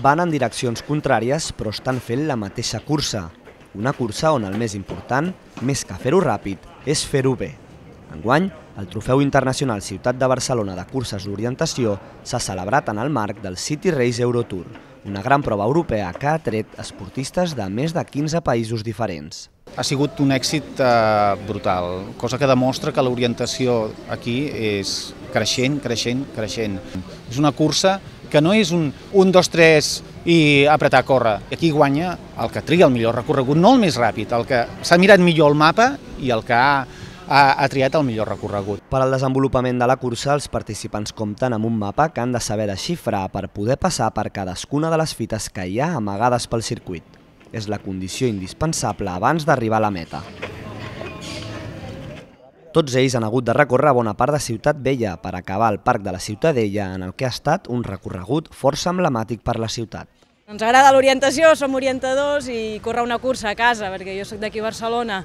van en direccions contràries però estan fent la mateixa cursa. Una cursa on el més important, més que fer-ho ràpid, és fer-ho bé. Enguany, el Trofeu Internacional Ciutat de Barcelona de Curses d'Orientació s'ha celebrat en el marc del City Race Eurotour, una gran prova europea que ha tret esportistes de més de 15 països diferents. Ha sigut un èxit eh, brutal, cosa que demostra que l'orientació aquí és creixent, creixent, creixent. És una cursa que no és un 1, 2, 3 i apretar a córrer. Aquí guanya el que triga el millor recorregut, no el més ràpid, el que s'ha mirat millor el mapa i el que ha, ha, ha triat el millor recorregut. Per al desenvolupament de la cursa, els participants compten amb un mapa que han de saber desxifrar per poder passar per cadascuna de les fites que hi ha amagades pel circuit. És la condició indispensable abans d'arribar a la meta. Tots ells han hagut de recórrer bona part de Ciutat Vella per acabar al Parc de la Ciutadella, en el que ha estat un recorregut força emblemàtic per la ciutat. Ens agrada l'orientació, som orientadors i córrer una cursa a casa, perquè jo sóc d'aquí a Barcelona,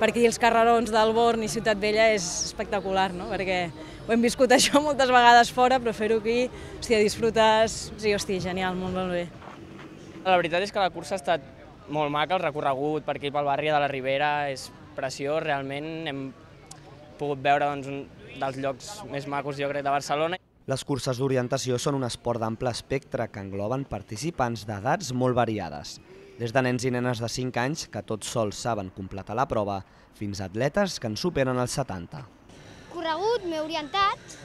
perquè els carrerons del Born i Ciutat Vella és espectacular, no? perquè ho hem viscut això moltes vegades fora, però fer-ho aquí, hòstia, disfrutes, sí, hòstia, genial, molt, molt bé. La veritat és que la cursa ha estat molt maca, el recorregut per aquí pel barri de la Ribera és preciós, realment hem pogut veure doncs, un dels llocs més macos, jo crec, de Barcelona. Les curses d'orientació són un esport d'ample espectre que engloben participants d'edats molt variades, des de nens i nenes de 5 anys que tots sols saben completar la prova, fins a atletes que en superen els 70. Corregut, m'he orientat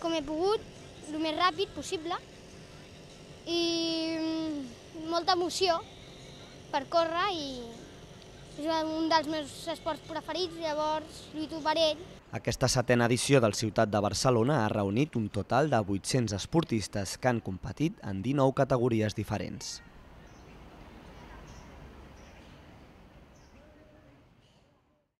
com he pogut, el més ràpid possible, i mm, molta emoció per córrer i és un dels meus esports preferits, llavors lluito per ell. Aquesta setena edició del Ciutat de Barcelona ha reunit un total de 800 esportistes que han competit en 19 categories diferents.